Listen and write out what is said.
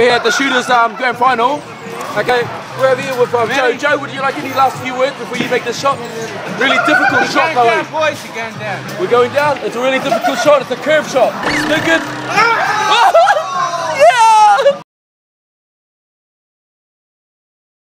We're Here at the shooters um, grand final. Okay, we're here with um, Joe. Joe, would you like any last few words before you make this shot? Really difficult shot, Going down, boys, you're going down. We're going down. It's a really difficult shot. It's a curve shot. It's.